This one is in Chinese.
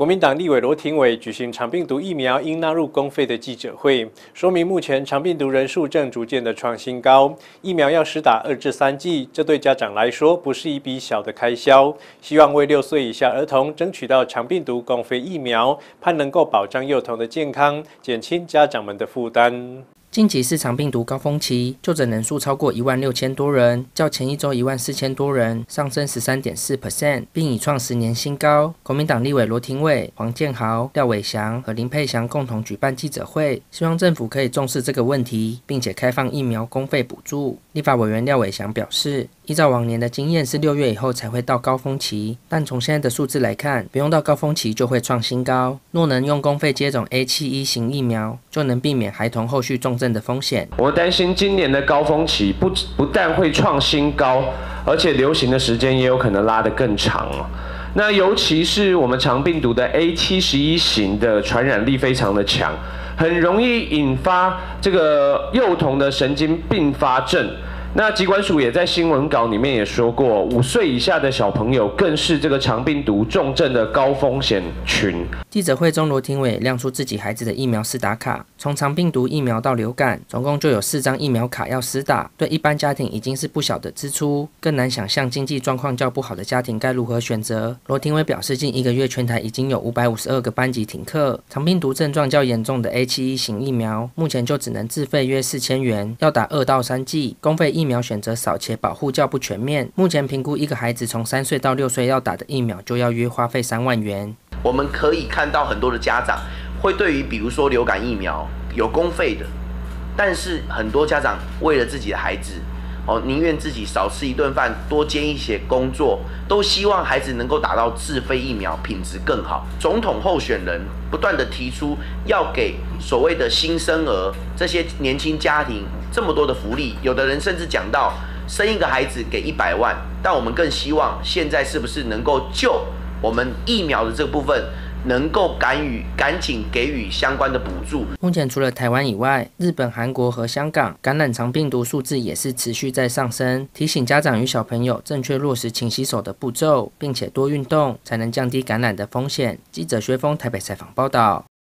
国民党立委罗廷伟举行长病毒疫苗应纳入公费的记者会，说明目前长病毒人数正逐渐的创新高，疫苗要实打二至三剂，这对家长来说不是一笔小的开销。希望为六岁以下儿童争取到长病毒公费疫苗，盼能够保障幼童的健康，减轻家长们的负担。近期是长病毒高峰期，就诊人数超过一万六千多人，较前一周一万四千多人上升十三点四 percent，并已创十年新高。国民党立委罗廷伟、黄建豪、廖伟翔和林佩祥共同举办记者会，希望政府可以重视这个问题，并且开放疫苗公费补助。立法委员廖伟翔表示。依照往年的经验，是六月以后才会到高峰期，但从现在的数字来看，不用到高峰期就会创新高。若能用公费接种 A 七一型疫苗，就能避免孩童后续重症的风险。我担心今年的高峰期不不但会创新高，而且流行的时间也有可能拉得更长。那尤其是我们肠病毒的 A 七十一型的传染力非常的强，很容易引发这个幼童的神经并发症。那疾管署也在新闻稿里面也说过，五岁以下的小朋友更是这个肠病毒重症的高风险群。记者会中，罗廷伟亮出自己孩子的疫苗施打卡，从肠病毒疫苗到流感，总共就有四张疫苗卡要施打。对一般家庭已经是不小的支出，更难想象经济状况较不好的家庭该如何选择。罗廷伟表示，近一个月全台已经有五百五十二个班级停课。肠病毒症状较严重的 H1 型疫苗，目前就只能自费约四千元，要打二到三剂，公费疫苗选择少且保护较不全面。目前评估一个孩子从三岁到六岁要打的疫苗，就要约花费三万元。我们可以看到很多的家长会对于比如说流感疫苗有公费的，但是很多家长为了自己的孩子，哦，宁愿自己少吃一顿饭，多兼一些工作，都希望孩子能够打到自费疫苗，品质更好。总统候选人不断的提出要给所谓的新生儿这些年轻家庭这么多的福利，有的人甚至讲到生一个孩子给一百万，但我们更希望现在是不是能够救？我们疫苗的这部分能够赶予赶紧给予相关的补助。目前除了台湾以外，日本、韩国和香港感染肠病毒数字也是持续在上升。提醒家长与小朋友正确落实勤洗手的步骤，并且多运动，才能降低感染的风险。记者薛峰台北采访报道。